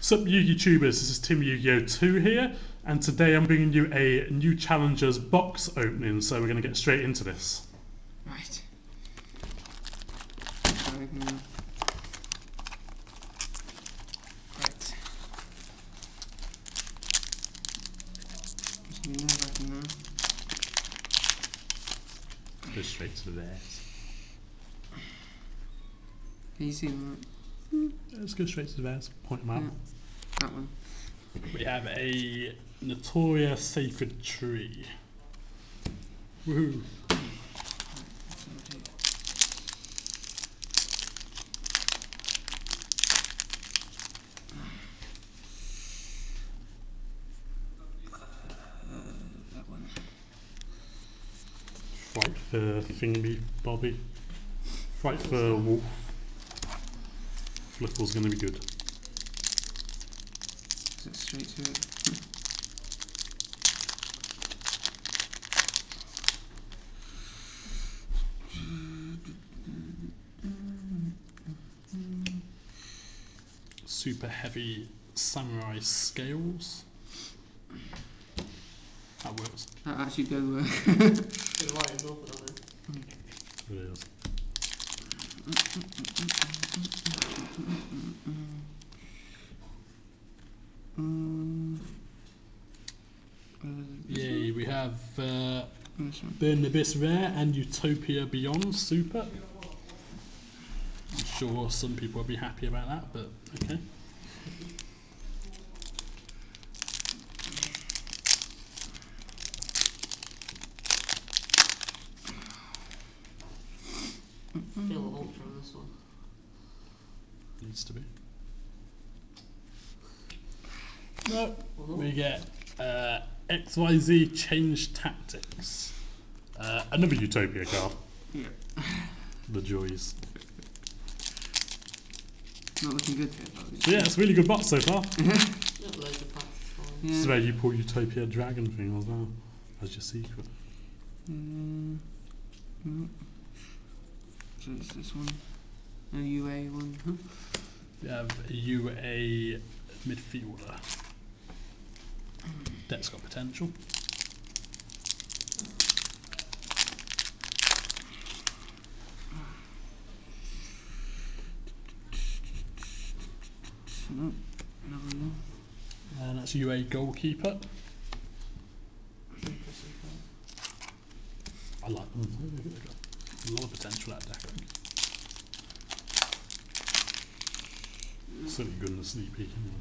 Sup YouTubers, this is Tim Yu-Gi-Oh 2 here, and today I'm bringing you a new Challengers box opening, so we're going to get straight into this. Right. Try open it up. Right. It's gonna be nerve-wracking. Go straight to the theirs. Can you see that? Mm-hmm. Let's go straight to the theirs, point them out. That one. We have a Naturia Sacred Tree. Woohoo! That's what I'll do. That one. Fight for Thingy Bobby. Frightfur Wolf. Flipple's going to be good. Is it straight to it? Super heavy samurai scales. That works. That actually does work. It's white and open on it. It is. Mm. Uh, Yay, we have uh, this one. Burn Abyss Rare and Utopia Beyond Super. I'm sure some people will be happy about that, but okay. Feel the ultra on this one. Needs to be. No, Well, we get uh, XYZ Change Tactics. Uh, another Utopia card. Yeah. The joys. Not looking good here, though. So yeah, it's a really good box so far. Yeah, loads of packs. fine. This is where you pull Utopia Dragon thing as well as your secret. Mm, no. So it's this one. A UA one. Huh? We have a UA midfielder. That's got potential. No. Another one. And that's a UA goalkeeper. I like them. A lot of potential out deck. I think. Certainly good in the sneak peek anyway.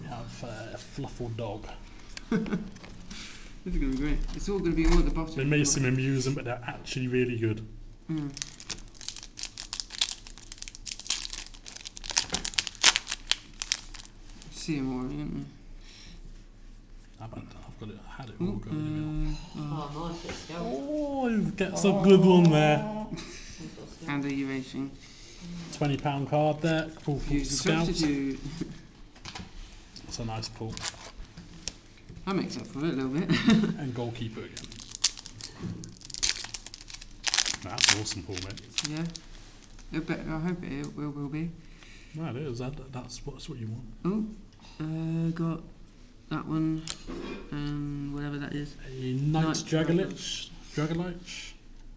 We have uh, Fluffal Dog. This is gonna be great. It's all gonna be all at the bottom. They may seem amusing, but they're actually really good. Mm. See more, didn't I've, I've got it. I had it all going. in oh. Oh, nice. Let's go. Oh, you get some good one there. Let's go. And a UA thing. Twenty pound card there. Full Use the scout. substitute. It's a nice pull. That makes up for it a little bit. And goalkeeper again. That's an awesome pull, mate. yeah. Bet, I hope it will, will be. Well, it is. That, that's, what, that's what you want. Oh, uh, got that one and whatever that is. A Knight Knight Dragolich. Dragolich.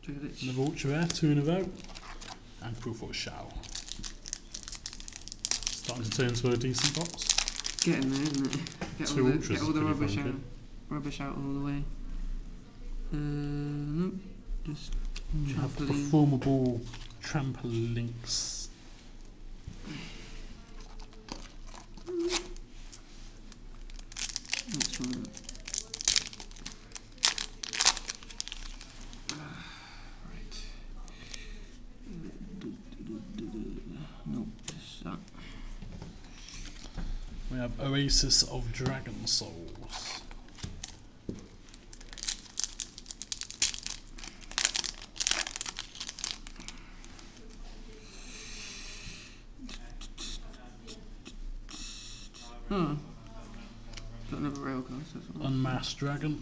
Dragolich. Another Ultra Rare. Two in a row. And Proof for Shao. Starting to turn into a decent box. Getting there, isn't it? Get Two all the, get all the rubbish out, rubbish out all the way. Uh, nope. Just We have performable trampolinks one. Right. Nope, just that. We have Oasis of Dragon Souls. Oh. Got another rail so that's all. Unmasked Dragon.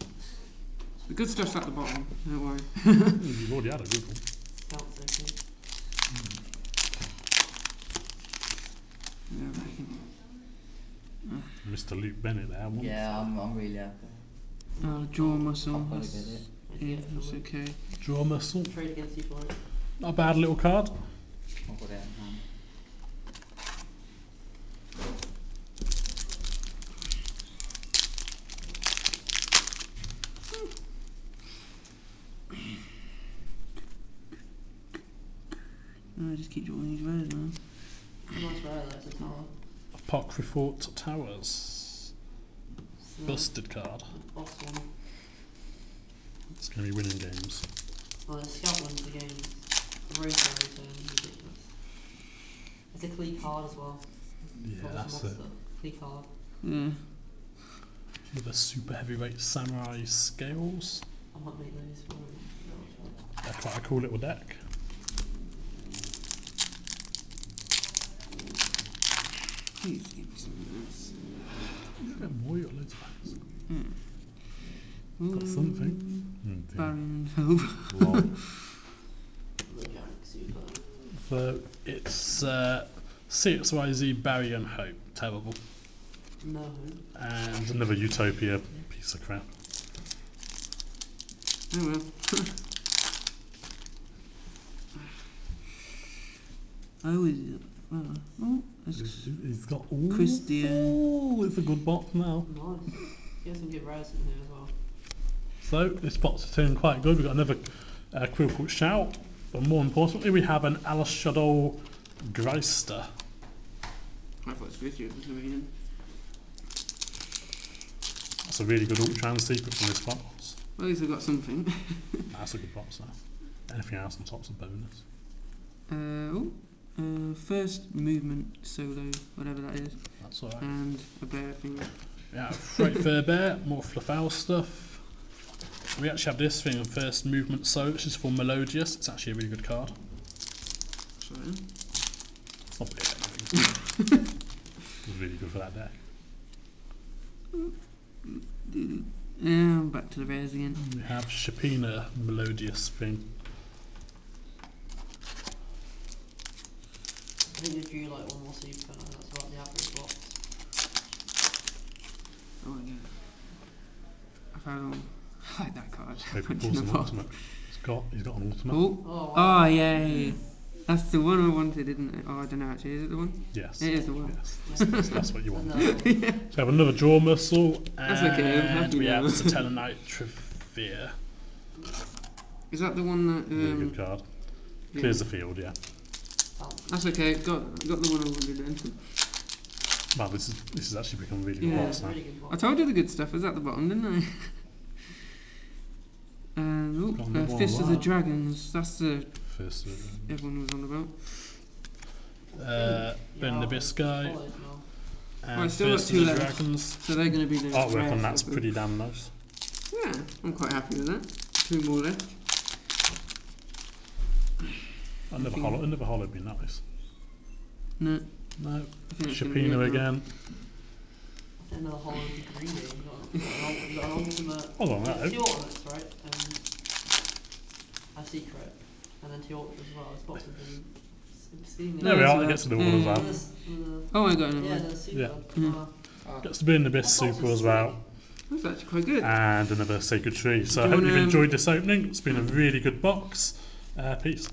The The good stuff's at the bottom. Don't worry. Hmm, you've already had a good one. Counts, I think. Yeah, I think- Mr. Luke Bennett there. Once. Yeah, I'm, I'm really happy. Oh, jaw muscle. I've got to That's, get it. yeah, that's okay. Draw muscle. Trade against you for it. Not a bad little card. I've got it in hand. No, I just keep drawing these rares, man. Nice rare though, it's a tower. Apoqliphort Towers. It's the Busted card. boss. It's going to be winning games. Oh, the scout wins the games. The rotary return is ridiculous. It's a Clee card as well. Yeah, Not that's a it. monster. Clee card. Yeah. With the super heavyweight samurai scales. I might make those for them. They're quite a cool little deck. Please give me some of. You got more, you got loads of. Got Ooh, something. Mm. Baron Hope. Lol. The Jack Super. so it's uh, CXYZ Barian Hope. Terrible. No. And another Utopia piece of crap. Oh well. oh, is it? Oh, oh He's, that's he's got. Ooh, Christian. Ooh, it's a good box now. Nice. He has some good rares in here as well. So this box is turning quite good. We've got another uh, Qliphort Shout, but more importantly, we have an El Shaddoll Grysta. I thought it was 50 at the beginning. That's a really good Ultron secret from this box. Well, at least I got something. That's a good box now. Anything else on top's a bonus. uh, oh, first movement solo, whatever that is, That's alright. and a bear thing. Yeah, Frightfur Bear, more Fluffal stuff. We actually have this thing, first movement solo, which is for Melodious. It's actually a really good card. Sorry. It's not really anything. it's really good for that deck. Yeah, back to the rares again. We have Shopina Melodious thing. I think if you like one more super, and that's about the average box. Oh yeah. I found I like that card. Hope he pulls an ultimate. He's got, he's got an ultimate. Oh, Oh, wow. oh yeah. That's the one I wanted, isn't it? Oh, I don't know actually. Is it the one? Yes. It is the one. Yes. That's, that's what you want. Yeah. So we have another draw muscle. That's okay, I'm and happy we now. have Stellarknight Triverr. Is that the one that? Really Um, good card. yeah. Clears the field, yeah. Bounce. That's okay. Got got the one I wanted then. Wow, this is this has actually become really good Yeah. box now. Really good I box. told you the good stuff was at the bottom, didn't I? and Got oh, another uh, one Fist of the well. Dragons. That's the First, uh, everyone was on about. uh, Ben the Biscay follows now. and I still got First two of the left. Dragons. So they're going to be the Artwork rare on that's stuff. pretty damn nice. Yeah, I'm quite happy with that. Two more left. Another think- hollow, another hollow would be nice. No, No, I think that's gonna be it Shapino again. Another hollow would be greedy. You got, got, an, you got an ultimate. Hold on, you that. two ultimates, right? Um, a secret, and then two ultras as well. This box has been. There we are. so It gets to the one as well. Oh, I got another Yeah, one. the super. Yeah. Mm. Uh, Gets to be in the best That Super as well. That's actually quite good. And another Sacred Tree. So I Do you hope you've enjoyed this opening. It's been a really good box. Uh, peace.